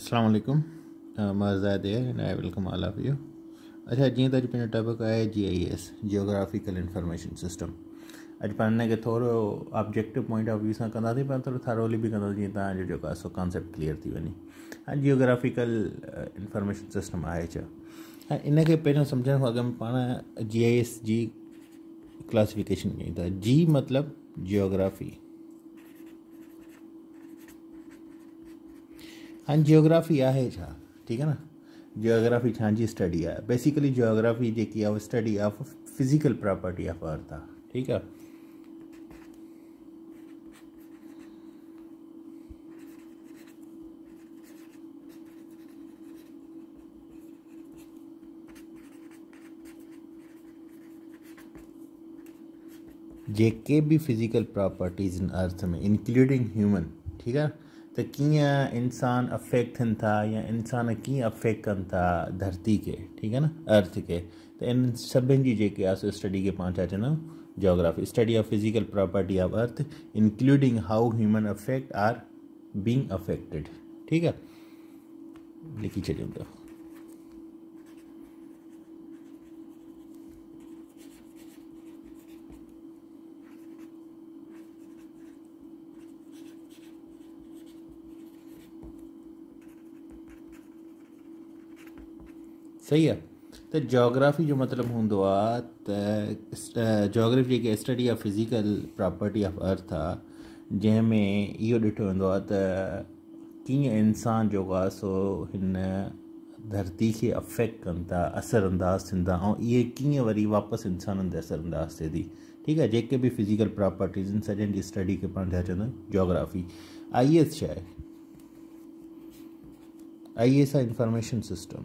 अस्सलाम वालेकुम मज़ाद and I welcome all of you अच्छा जीअं त अॼु टॉपिक आहे G I S geographical information system अॼु पाण हिनखे थोरो ऑब्जेक्टिव पॉइंट ऑफ़ व्यू सां कंदासीं पर थोरो थारोली बि कंदासीं जीअं कॉन्सेप्ट क्लियर थी वञे ऐं जियोग्राफिकल इंफॉर्मेशन सिस्टम आहे छा ऐं इनखे पहिरियों सम्झण में जी आई एस जी क्लासिफिकेशन जी मतिलबु जियोग्राफी हाणे जियोग्राफी आहे छा ठीकु आहे न जियोग्राफी छांजी स्टडी आहे बेसिकली जियोग्राफी जेकी आहे study of physical property of earth आहे ठीकु आहे जेके बि फ़िज़िकल प्रॉपर्टीज़ इन अर्थ में इंक्लूडिंग ह्यूमन ठीकु आहे त कीअं इंसान अफेक्ट थन था, या इंसान कीअं अफेक्ट कन था धरती के, ठीक है न? अर्थ के। त इन सभिनि जी जेके स्टडी के पाण छा चवंदा geography study of physical property of earth including how human affect are being affected ठीक है? लिखी छॾियूं सही आहे त जोग्राफी जो मतिलबु त जोग्राफी जेकी study of physical property of earth आहे जंहिंमें इहो ॾिठो वेंदो आहे इंसान जेको आहे सो हिन धरती खे अफेक्ट कनि था, असरअंदाज़ थियनि था इहे कीअं वरी वापसि इंसाननि ते असरअंदाज़ थिए थी। ठीकु आहे, जेके बि फ़िज़िकल प्रॉपर्टीज़ आहिनि, सॼनि जी स्टडी खे पाण छा चवंदा जोग्राफी आई एस छा आई एस आहे इंफॉर्मेशन सिस्टम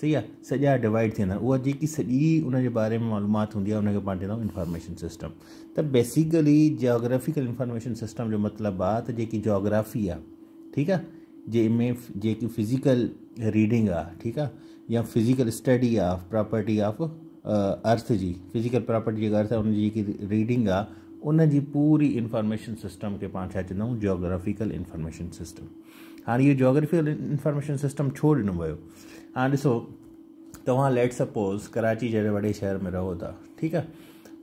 सही आहे, सॼा डिवाइड थींदा आहिनि। उहा जेकी सॼी बारे में मालूमात हूंदी आहे उनखे पाण इंफॉर्मेशन सिस्टम त बेसिकली जियोग्राफिकल इंफॉर्मेशन सिस्टम जो मतिलबु आहे, त जोग्राफी आहे, ठीकु आहे जंहिंमें जेकी फ़िज़िकल रीडिंग आहे, ठीकु आहे, या फ़िज़िकल स्टडी आहे प्रॉपर्टी ऑफ़ अर्थ जी फ़िज़िकल प्रॉपर्टी जेका अर्थ जेकी रीडिंग आहे, उन पूरी इंफॉर्मेशन सिस्टम खे पाण आहियूं जोग्राफिकल इंफॉर्मेशन सिस्टम हाणे इहो जोग्राफिकल इंफॉर्मेशन सिस्टम छो ॾिनो वियो। हाणे ॾिसो, तव्हां लेट सपोज़ कराची जहिड़े वॾे शहर में रहो था, ठीकु आहे?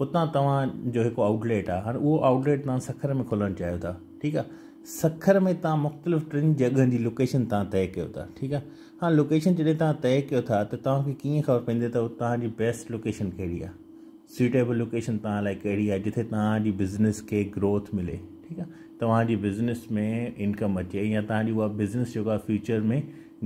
उतां तव्हांजो हिकु आउटलेट आहे, हाणे उहो आउटलेट तव्हां सखर में खोलणु चाहियो था, ठीकु आहे? सखर में तव्हां मुख़्तलिफ़ टिनि जॻहनि जी लोकेशन तव्हां तइ कयो था, ठीकु आहे? हा लोकेशन जॾहिं तव्हां तइ कयो था, त तव्हांखे कीअं ख़बर पवंदी त तव्हांजी बेस्ट लोकेशन कहिड़ी आहे? सुटेबल लोकेशन तव्हां लाइ कहिड़ी आहे, जिथे तव्हांजी बिज़नेस खे ग्रोथ मिले ठीकु आहे तव्हांजी बिज़नेस में इनकम अचे या तव्हांजी उहा बिज़नेस जेको आहे फ्यूचर में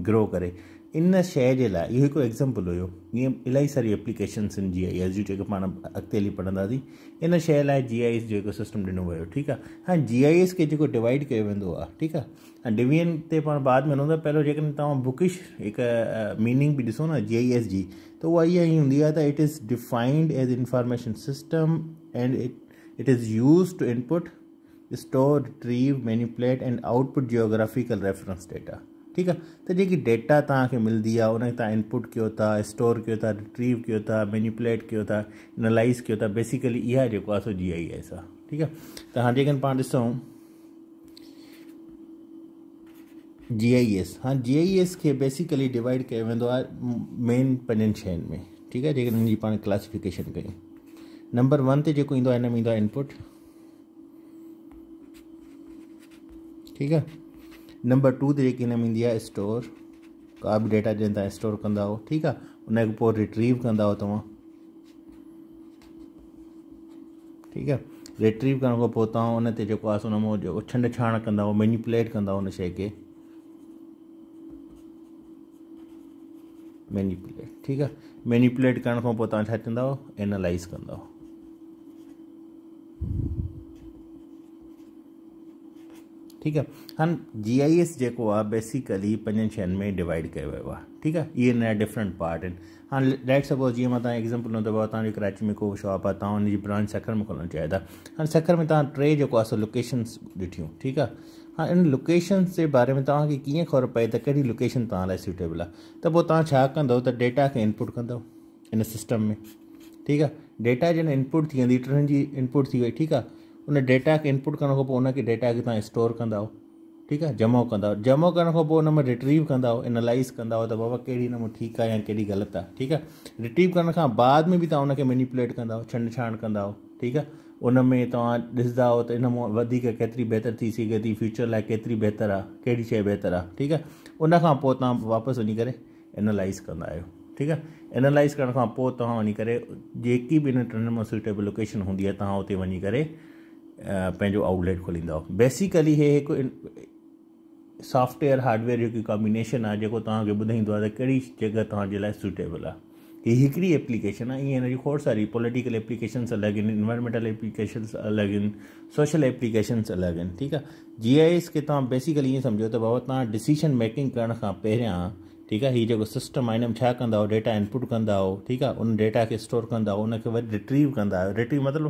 ग्रो करे। इन शइ जे लाइ इहो हिकु एग्ज़ाम्पल हुयो। ईअं इलाही सारी एप्लीकेशन्स आहिनि जी आई एस जूं, जेके पाण अॻिते हली पढ़ंदासीं। इन शइ लाइ जी आई एस जो हिकु सिस्टम ॾिनो वियो, ठीकु आहे? हाणे जी आई एस खे जेको डिवाइड कयो वेंदो आहे, ठीकु आहे? ऐं डिवीज़न ते पाण बाद में हूंदो पहिरियों जेकॾहिं तव्हां बुकिश हिकु मीनिंग बि ॾिसो न जी आई एस जी, त उहा इहा ई हूंदी आहे त it is defined as information system and it it is use to input store retrieve manipulate and output geographical reference data ठीकु आहे त जेकी डेटा तव्हांखे मिलंदी आहे उनखे तव्हां इनपुट कयो था स्टोर कयो था रिट्रीव कयो था मैनिपुलेट कयो था एनालाइज़ कयो था बेसिकली आहे सो जी आई एस ठीकु आहे त हाणे जेकॾहिं पाण ॾिसूं जी आई एस हाणे जी आई एस खे बेसिकली डिवाइड कयो आहे मेन पंजनि में। ठीकु हिन जी पाण क्लासिफिकेशन कयूं नंबर वन में ईंदो आहे इनपुट ठीकु आहे नंबर टू ते जेकी हिन में ईंदी आहे स्टोर का बि डेटा जंहिं स्टोर कंदा हो? ठीकु रिट्रीव हो रिट्रीव उन ते जेको आहे उन माँ जेको छंड छाण हो हुन शइ खे मैनिपुलेट ठीकु तव्हां छा कंदा एनालाइज़ कंदा ठीकु आहे हाणे जी आई एस जेको बेसिकली पंजनि शयुनि में डिवाइड कयो वियो आहे ठीकु आहे डिफरेंट पार्ट आहिनि हाणे लेट सपोज़ जीअं माँ तव्हां एग्ज़ाम्पल हूंदो कराची में को शॉप आहे तव्हां हुनजी ब्रांच सखर में खोलणु चाहियो था हाणे सखर में तव्हां टे जेको आहे सो लोकेशन्स ॾिठियूं इन लोकेशन्स जे बारे में तव्हांखे कीअं ख़बर पए त कहिड़ी लोकेशन तव्हां लाइ सूटेबल आहे त पोइ डेटा खे इनपुट कंदव इन सिस्टम में। ठीकु आहे डेटा जॾहिं इनपुट थी वेंदी जी इनपुट थी वई ठीकु उन डेटा खे इनपुट करण खां पोइ डेटा खे तव्हां स्टोर कंदा ठीकु आहे जमो कंदा जमो करण खां पोइ रिट्रीव कंदा एनालाइज़ कंदा त बाबा कहिड़ी नमूने ठीकु आहे या कहिड़ी ग़लति आहे ठीकु आहे रिट्रीव करण खां बाद में बि तव्हां उनखे मैनिपुलेट कंदा छंड छाण कंदा ठीकु आहे उन में तव्हां ॾिसंदा त इन माँ वधीक थी सघे थी फ्यूचर लाइ केतिरी बहितर आहे कहिड़ी शइ बहितर आहे ठीकु आहे उन खां पोइ तव्हां एनालाइज़ कंदा आहियो ठीकु एनालाइज़ करण खां इन टिनि माँ सुटेबल लोकेशन हूंदी आहे तव्हां करे आउटलेट खोलींदा बेसिकली इहे हिकु सॉफ्टवेयर हार्डवेयर जो कॉम्बिनेशन आहे, जेको तव्हांखे ॿुधाईंदो आहे, त कहिड़ी जॻह तव्हांजे लाइ सूटेबल आहे? हीअ हिकिड़ी एप्लीकेशन आहे, ईअं हिन खोड़ सारी पॉलिटिकल एप्लीकेशन्स अलॻि आहिनि इन्वायरमेंटल एप्लीकेशन्स अलॻि आहिनि सोशल एप्लीकेशन्स आहिनि, ठीकु आहे? जी आई एस खे तव्हां बेसिकली ईअं सम्झो त बाबा, तव्हां डिसीशन मेकिंग करण खां पहिरियाँ, ठीकु आहे, हीअ जेको सिस्टम आहे डेटा इनपुट कंदा ठीकु आहे? उन डेटा खे स्टोर कंदा वरी रिट्रीव कंदा आहियो। रिट्रीव मतिलबु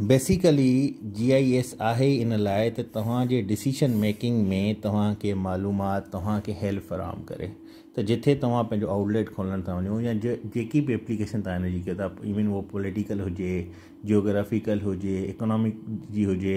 बेसिकली जी आई एस आहे इन लाइ त तव्हांजे डिसीशन मेकिंग में तव्हांखे मालूमात तव्हांखे हेल्प फ़राहम करे। त जिथे तव्हां पंहिंजो आउटलेट खोलणु था वञो या जेकी बि एप्लीकेशन तव्हां हिनजी कयो था इवन उहो पॉलिटिकल हुजे जियोग्राफिकल हुजे इकोनॉमिक जी हुजे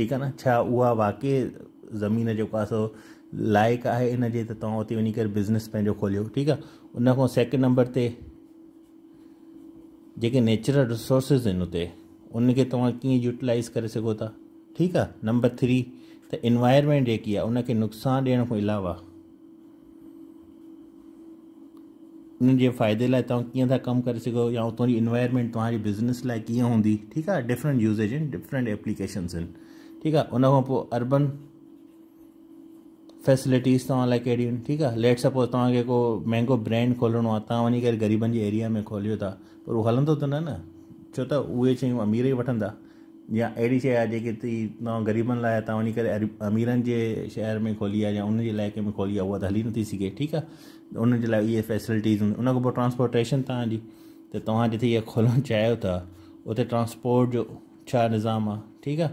ठीकु आहे न? छा उहा वाक़ई ज़मीन जेको आहे सो लाइक़ु आहे इन जे? त तव्हां उते वञी करे बिज़नेस पंहिंजो खोलियो, ठीकु आहे? उन खां सैकेंड नंबर ते जेके नेचुरल रिसोर्सिस आहिनि उते, उनखे तव्हां कीअं यूटिलाइज़ करे सघो था? ठीकु आहे? नंबर थ्री त इन्वायरमेंट जेकी आहे, उनखे नुक़सानु ॾियण खां अलावा उन्हनि जे फ़ाइदे लाइ तव्हां कीअं था कमु करे सघो? या उतां जी इन्वायरमेंट तव्हांजी बिज़नेस लाइ कीअं हूंदी? ठीकु आहे? डिफरेंट यूज़ेज आहिनि डिफरेंट एप्लीकेशन्स आहिनि। ठीकु आहे उन अर्बन फैसिलिटीज़ तव्हां लाइ कहिड़ियूं आहिनि? ठीकु आहे लेट सपोज़ तव्हांखे को महांगो ब्रैंड खोलणो आहे, तव्हां वञी एरिया में खोलियो था, पर हलंदो त न छो त शयूं अमीर ई वठंदा। या अहिड़ी शइ आहे जेकी तव्हां ग़रीबनि लाइ तव्हां वञी करे शहर में खोली आहे या उन जे में खोली आहे, उहा त हली नथी सघे, ठीकु आहे उन जे लाइ इहे फैसिलिटीज़ उन खां पोइ ट्रांस्पोर्टेशन तव्हांजी। त तव्हां जिते इहा खोलणु था, उते ट्रांस्पोर्ट जो निज़ाम ठीकु आहे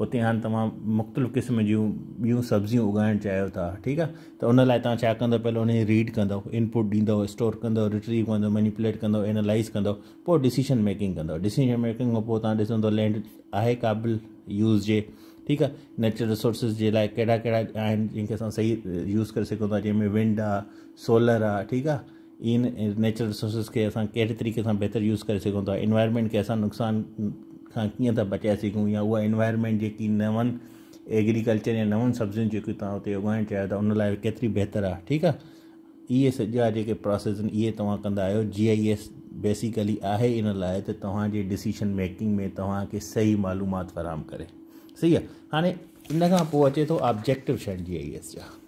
उते हाणे तव्हां मुख़्तलिफ़ क़िस्म जूं, ॿियूं सब्जियूं उगाइणु चाहियो था, ठीकु आहे? त उन लाइ तव्हां छा कंदव? पहिरियों उनजी रीड कंदव इनपुट ॾींदव स्टोर कंदव रिट्रीव कंदव मैनिपुलेट कंदव एनालाइज़ कंदव, पोइ डिसीशन मेकिंग कंदव। डिसीशन मेकिंग खां पोइ तव्हां ॾिसंदव लैंड आहे क़ाबिल यूज़ जे, ठीकु आहे? नेचुरल रिसोर्सिस जे लाइ कहिड़ा कहिड़ा आहिनि जंहिंखे असां सही यूज़ करे सघूं था, जंहिंमें विंड आहे सोलर आहे ठीकु आहे? इन नेचुरल रिसोर्सिस खे असां कहिड़े तरीक़े सां बहितर यूज़ करे सघूं था? इन्वायरमेंट खे असां नुक़सानु खां कीअं था बचाए सघूं या उहा इन्वायरमेंट जेकी नवनि एग्रीकल्चर या नवनि सब्जियुनि जेकियूं तव्हां हुते उगाइणु चाहियो था उन लाइ केतिरी बहितर आहे, ठीकु आहे? इहे सॼा जेके प्रोसेस आहिनि, इहे तव्हां कंदा आहियो। जी आई एस बेसिकली आहे इन लाइ त तव्हांजे डिसीशन मेकिंग में तव्हांखे सही मालूमात फ़राहम करे। सही आहे? हाणे इन खां पोइ अचे थो ऑब्जेक्टिव शइ जी आई एस जा।